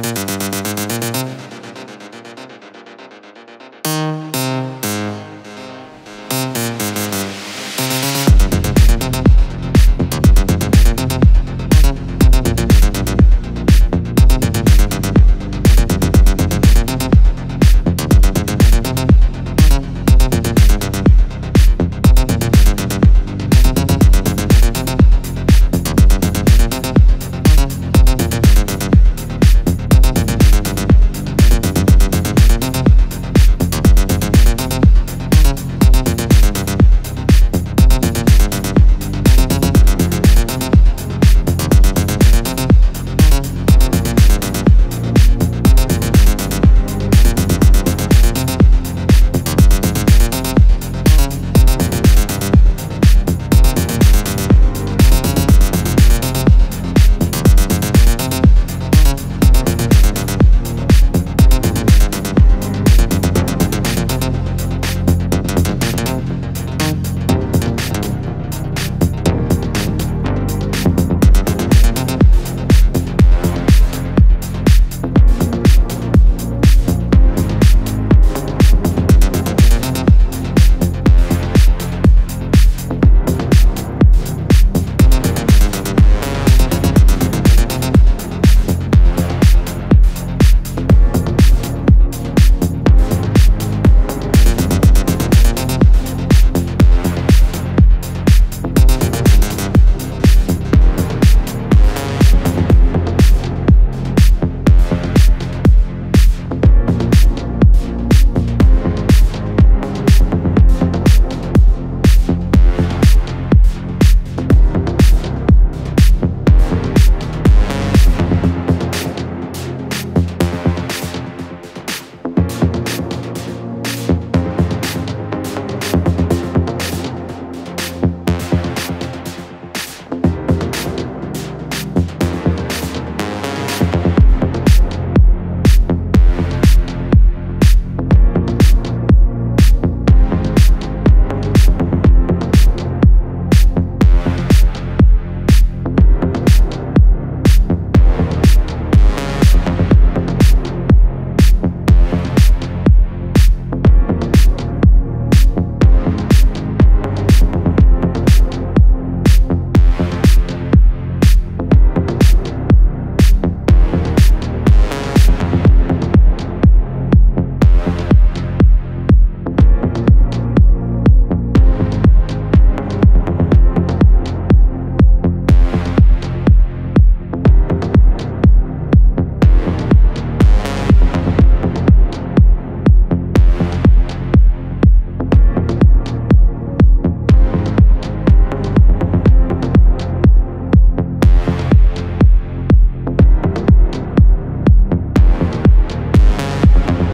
Música